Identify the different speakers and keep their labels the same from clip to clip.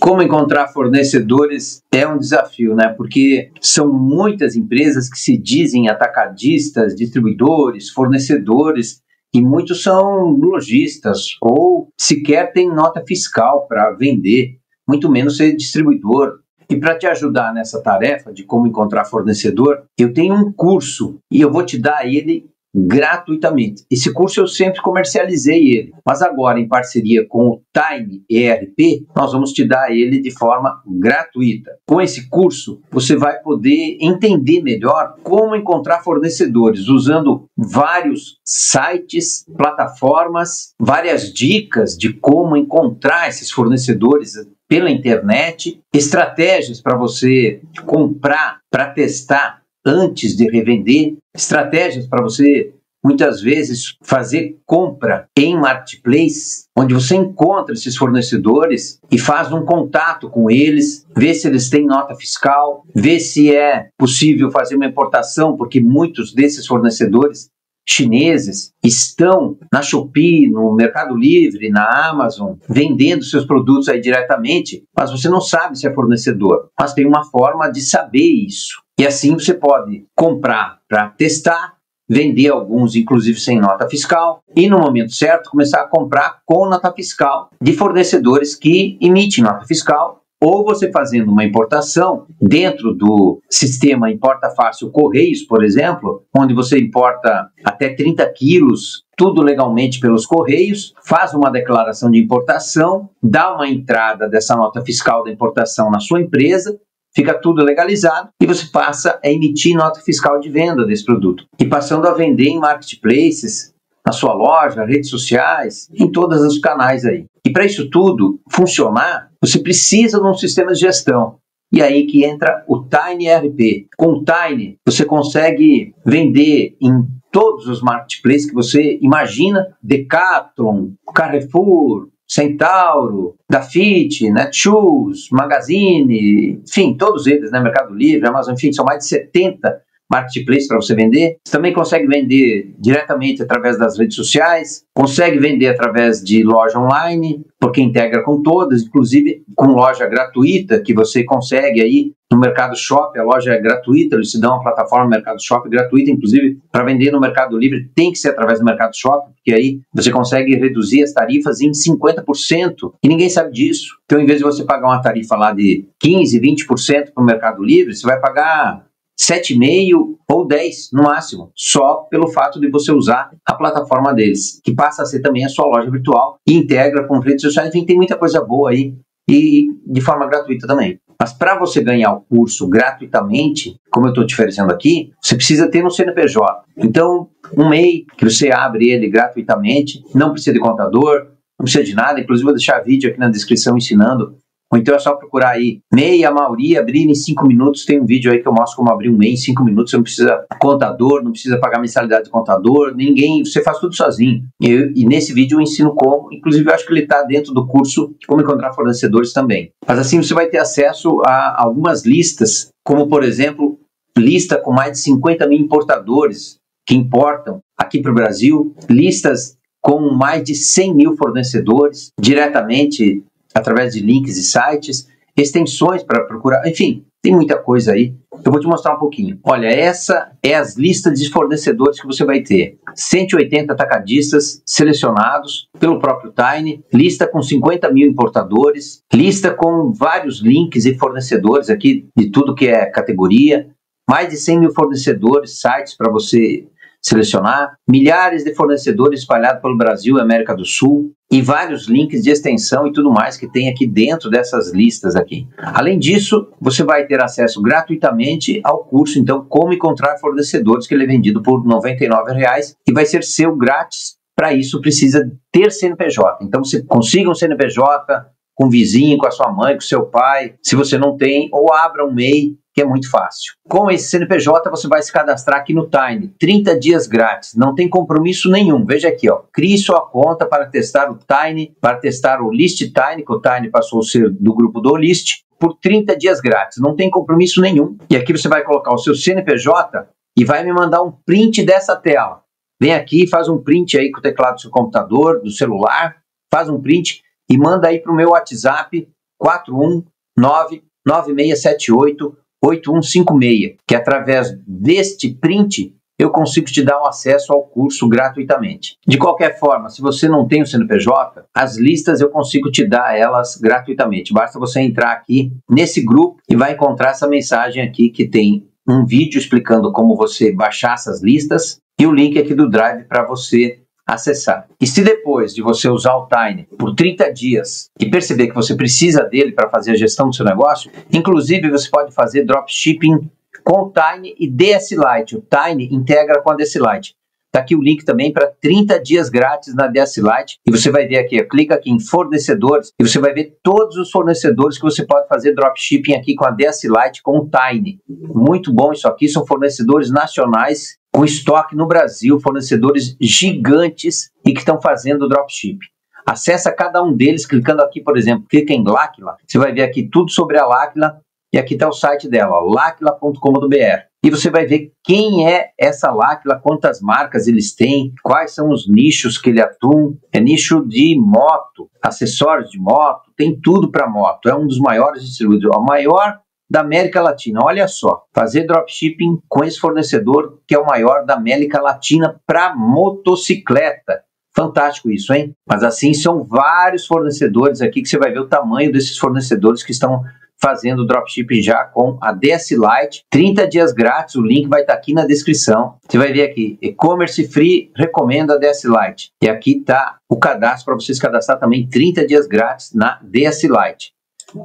Speaker 1: como encontrar fornecedores é um desafio, né? Porque são muitas empresas que se dizem atacadistas, distribuidores, fornecedores, e muitos são lojistas ou sequer têm nota fiscal para vender, muito menos ser distribuidor. E para te ajudar nessa tarefa de como encontrar fornecedor, eu tenho um curso e eu vou te dar ele gratuitamente. Esse curso eu sempre comercializei ele, mas agora em parceria com o Time ERP, nós vamos te dar ele de forma gratuita. Com esse curso, você vai poder entender melhor como encontrar fornecedores usando vários sites, plataformas, várias dicas de como encontrar esses fornecedores pela internet, estratégias para você comprar, para testar antes de revender, estratégias para você muitas vezes fazer compra em marketplace, onde você encontra esses fornecedores e faz um contato com eles, vê se eles têm nota fiscal, vê se é possível fazer uma importação, porque muitos desses fornecedores chineses estão na Shopee, no Mercado Livre, na Amazon, vendendo seus produtos aí diretamente, mas você não sabe se é fornecedor. Mas tem uma forma de saber isso. E assim você pode comprar para testar, vender alguns, inclusive sem nota fiscal, e no momento certo começar a comprar com nota fiscal de fornecedores que emitem nota fiscal ou você fazendo uma importação dentro do sistema Importa Fácil Correios, por exemplo, onde você importa até 30 quilos, tudo legalmente pelos Correios, faz uma declaração de importação, dá uma entrada dessa nota fiscal da importação na sua empresa, fica tudo legalizado e você passa a emitir nota fiscal de venda desse produto. E passando a vender em marketplaces, na sua loja, redes sociais, em todos os canais aí. E para isso tudo funcionar, você precisa de um sistema de gestão. E aí que entra o Tiny RP. Com o Tiny, você consegue vender em todos os marketplaces que você imagina, Decathlon, Carrefour, Centauro, Dafit, Netshoes, Magazine, enfim, todos eles, né, Mercado Livre, Amazon, enfim, são mais de 70 marketplace para você vender. Você também consegue vender diretamente através das redes sociais, consegue vender através de loja online, porque integra com todas, inclusive com loja gratuita que você consegue aí no Mercado Shop, a loja é gratuita, eles te dão uma plataforma Mercado Shop gratuita, inclusive para vender no Mercado Livre tem que ser através do Mercado Shop, porque aí você consegue reduzir as tarifas em 50%, e ninguém sabe disso. Então, em vez de você pagar uma tarifa lá de 15, 20% para o Mercado Livre, você vai pagar 7,5 ou 10 no máximo, só pelo fato de você usar a plataforma deles, que passa a ser também a sua loja virtual e integra com redes sociais. Enfim, tem muita coisa boa aí e de forma gratuita também. Mas para você ganhar o curso gratuitamente, como eu estou te oferecendo aqui, você precisa ter no CNPJ. Então, um MEI que você abre ele gratuitamente, não precisa de contador, não precisa de nada. Inclusive, vou deixar vídeo aqui na descrição ensinando ou então é só procurar aí MEI Mauri abrir em 5 minutos. Tem um vídeo aí que eu mostro como abrir um MEI em 5 minutos. Você não precisa contador, não precisa pagar mensalidade de contador, ninguém, você faz tudo sozinho. Eu, e nesse vídeo eu ensino como, inclusive eu acho que ele está dentro do curso Como Encontrar Fornecedores também. Mas assim você vai ter acesso a algumas listas, como por exemplo, lista com mais de 50 mil importadores que importam aqui para o Brasil, listas com mais de 100 mil fornecedores diretamente através de links e sites, extensões para procurar, enfim, tem muita coisa aí. Eu vou te mostrar um pouquinho. Olha, essa é as listas de fornecedores que você vai ter. 180 atacadistas selecionados pelo próprio Tiny, lista com 50 mil importadores, lista com vários links e fornecedores aqui de tudo que é categoria, mais de 100 mil fornecedores, sites para você selecionar, milhares de fornecedores espalhados pelo Brasil e América do Sul e vários links de extensão e tudo mais que tem aqui dentro dessas listas aqui. Além disso, você vai ter acesso gratuitamente ao curso, então, como encontrar fornecedores que ele é vendido por R$ 99,00 e vai ser seu grátis. Para isso, precisa ter CNPJ. Então, você consiga um CNPJ com o vizinho, com a sua mãe, com o seu pai. Se você não tem, ou abra um MEI que é muito fácil. Com esse CNPJ, você vai se cadastrar aqui no Tiny, 30 dias grátis, não tem compromisso nenhum. Veja aqui, ó, crie sua conta para testar o Tiny, para testar o List Tiny, que o Tiny passou a ser do grupo do List, por 30 dias grátis, não tem compromisso nenhum. E aqui você vai colocar o seu CNPJ e vai me mandar um print dessa tela. Vem aqui, faz um print aí com o teclado do seu computador, do celular, faz um print e manda aí para o meu WhatsApp 419 9678 8156, que através deste print eu consigo te dar um acesso ao curso gratuitamente. De qualquer forma, se você não tem o CNPJ, as listas eu consigo te dar elas gratuitamente. Basta você entrar aqui nesse grupo e vai encontrar essa mensagem aqui que tem um vídeo explicando como você baixar essas listas e o link aqui do Drive para você acessar. E se depois de você usar o Tiny por 30 dias e perceber que você precisa dele para fazer a gestão do seu negócio, inclusive você pode fazer dropshipping com o Tiny e DS Lite. O Tiny integra com a DS Lite. Tá aqui o link também para 30 dias grátis na DS Lite. E você vai ver aqui, clica aqui em fornecedores e você vai ver todos os fornecedores que você pode fazer dropshipping aqui com a DS Lite com o Tiny. Muito bom isso aqui, são fornecedores nacionais com estoque no Brasil, fornecedores gigantes e que estão fazendo dropship. Acessa cada um deles clicando aqui, por exemplo, clica em Láquila, você vai ver aqui tudo sobre a Láquila e aqui está o site dela, láquila.com.br. E você vai ver quem é essa Láquila, quantas marcas eles têm, quais são os nichos que ele atuam. É nicho de moto, acessórios de moto, tem tudo para moto. É um dos maiores distribuidores, o maior da América Latina. Olha só, fazer dropshipping com esse fornecedor que é o maior da América Latina para motocicleta. Fantástico isso, hein? Mas assim são vários fornecedores aqui que você vai ver o tamanho desses fornecedores que estão fazendo dropshipping já com a DS Lite, 30 dias grátis, o link vai estar tá aqui na descrição. Você vai ver aqui, e-commerce free, recomendo a DS Lite. E aqui está o cadastro para vocês cadastrar também 30 dias grátis na DS Lite.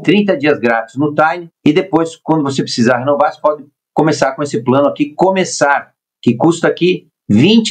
Speaker 1: 30 dias grátis no Time e depois, quando você precisar renovar, você pode começar com esse plano aqui, começar, que custa aqui R$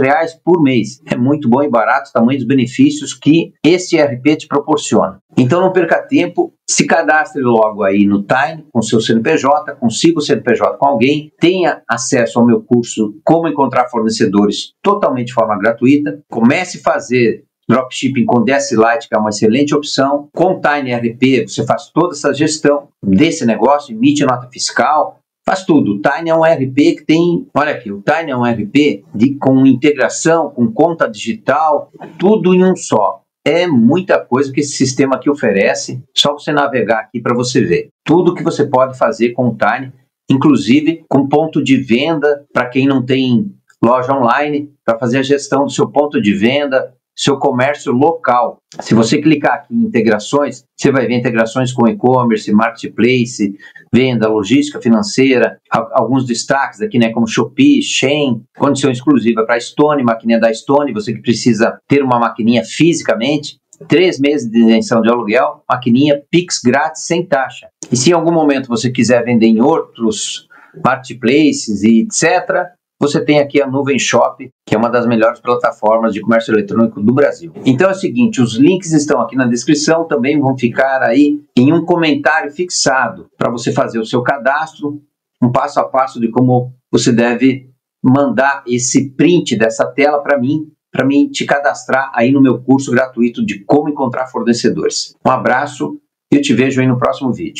Speaker 1: reais por mês. É muito bom e barato, tamanho dos benefícios que esse ERP te proporciona. Então não perca tempo, se cadastre logo aí no Time com seu CNPJ, consiga o CNPJ com alguém, tenha acesso ao meu curso Como Encontrar Fornecedores totalmente de forma gratuita, comece a fazer Dropshipping com DS Lite, que é uma excelente opção. Com Tiny RP, você faz toda essa gestão desse negócio, emite nota fiscal, faz tudo. O Tiny é um RP que tem, olha aqui, o Tiny é um RP de, com integração, com conta digital, tudo em um só. É muita coisa que esse sistema aqui oferece, só você navegar aqui para você ver. Tudo que você pode fazer com o Tiny, inclusive com ponto de venda para quem não tem loja online, para fazer a gestão do seu ponto de venda, seu comércio local. Se você clicar aqui em integrações, você vai ver integrações com e-commerce, marketplace, venda, logística financeira, alguns destaques aqui, né, como Shopee, Shein, condição exclusiva para Stone, maquininha da Stone, você que precisa ter uma maquininha fisicamente, três meses de isenção de aluguel, maquininha Pix grátis sem taxa. E se em algum momento você quiser vender em outros marketplaces e etc., você tem aqui a Nuvem Shop, que é uma das melhores plataformas de comércio eletrônico do Brasil. Então é o seguinte, os links estão aqui na descrição, também vão ficar aí em um comentário fixado para você fazer o seu cadastro, um passo a passo de como você deve mandar esse print dessa tela para mim, para mim te cadastrar aí no meu curso gratuito de como encontrar fornecedores. Um abraço e eu te vejo aí no próximo vídeo.